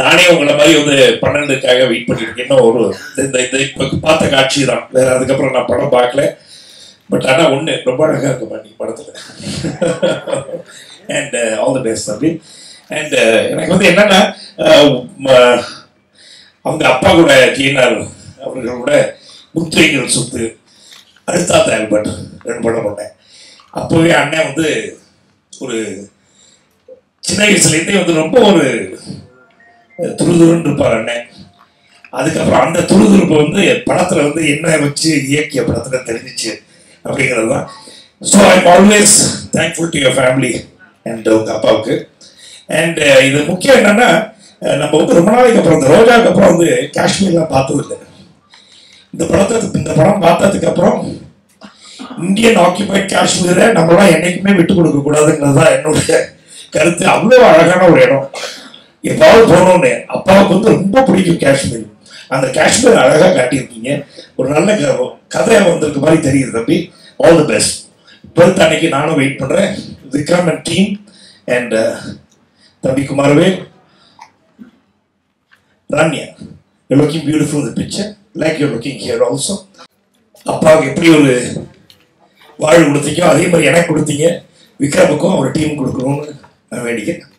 நானே உங்களை மாதிரி வந்து பன்னெண்டுக்காக வெயிட் பண்ணியிருக்கேன் இன்னும் ஒரு இந்த இந்த இப்போ பார்த்த காட்சி தான். வேற அதுக்கப்புறம் நான் படம் பார்க்கல. பட் ஆனால் ஒன்று ரொம்ப அழகாக இருக்குமா நீ படத்தில். அண்ட் ஆல் தி பெஸ்ட் தம்பி. அண்ட் uh, எனக்கு வந்து என்னன்னா uh, அவங்க அப்பா கூட டிஎன்ஆர் அவர்கள் கூட முத்திரைகள் சுத்து அடுத்தாத்த ஆல்பர்ட் ரெண்டு படம் பண்ணேன். அப்போவே அண்ணன் வந்து ஒரு சின்ன வயசுலேருந்தே வந்து ரொம்ப ஒரு துருதுருன்னு இருப்பார் அண்ணன் அதுக்கப்புறம் அந்த துருதுருப்பு வந்து படத்தில் வந்து என்ன வச்சு இயக்கிய படத்தில் தெரிஞ்சிச்சு அப்படிங்கிறது தான். So I'm always thankful to your family and உங்கள் அப்பாவுக்கு. அண்ட் uh, இது முக்கியம் என்னன்னா uh, நம்ம வந்து ரொம்ப நாளைக்கு அப்புறம் இந்த ரோஜாவுக்கு அப்புறம் வந்து காஷ்மீர்லாம் பார்த்தது இல்லை. இந்த படத்தை இந்த படம் பார்த்ததுக்கு அப்புறம் இந்தியன் ஆக்கியபைட் காஷ்மீரை நம்மளாம் என்றைக்குமே விட்டு கொடுக்க கூடாதுங்கிறது தான் என்னுடைய கருத்து. அவ்வளோ அழகான ஒரு இடம். எப்பாவது போனோடனே அப்பாவுக்கு வந்து ரொம்ப பிடிக்கும் காஷ்மீர். அந்த காஷ்மீர் அழகாக காட்டியிருக்கீங்க. ஒரு நல்ல க- வந்திருக்க மாதிரி தெரியுது தம்பி. ஆல் தி பெஸ்ட் டுவெல்த் அன்னைக்கு நானும் வெயிட் பண்ணுறேன் விக்ரம் அண்ட் டீம் அண்ட் தம்பி Kumaravel Ranya. You looking beautiful the picture like you looking here also அப்பாவுக்கு எப்படி ஒரு வாழ்வு கொடுத்தீங்க அதே மாதிரி எனக்கு கொடுத்தீங்க. விக்ரமுக்கும் அவர் டீம் கொடுக்கணும்னு நான் வேண்டிக்கிறேன்.